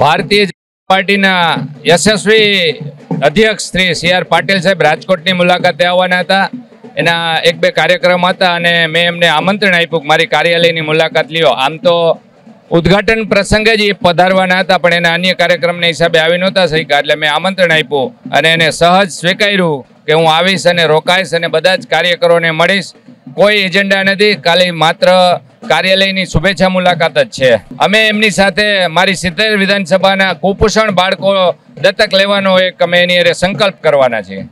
ભારતીય પાર્ટીના યશસ્વી અધ્યક્ષ શ્રી સી આર પાટીલ સાહેબ રાજકોટની મુલાકાતે આવવાના હતા. એના એક બે કાર્યક્રમ હતા અને મેં એમને આમંત્રણ આપ્યું મારી કાર્યાલયની મુલાકાત લ્યો. આમ તો ઉદ્ઘાટન પ્રસંગે જ એ પધારવાના હતા, પણ એના અન્ય કાર્યક્રમના હિસાબે આવી નહોતા શક્યા, એટલે મેં આમંત્રણ આપ્યું અને એને સહજ સ્વીકાર્યું કે હું આવીશ અને રોકાઈશ અને બધા જ કાર્યકરોને મળીશ. કોઈ એજન્ડા નથી, ખાલી માત્ર કાર્યાલયની શુભેચ્છા મુલાકાત જ છે. અમે એમની સાથે મારી સિત્તેર વિધાનસભાના કુપોષણ બાળકો દત્તક લેવાનો એક અમે એની અરે સંકલ્પ કરવાના છીએ.